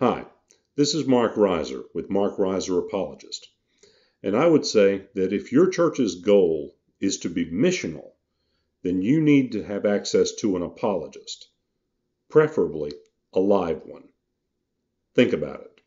Hi, this is Mark Riser with Mark Riser Apologist. And I would say that if your church's goal is to be missional, then you need to have access to an apologist, preferably a live one. Think about it.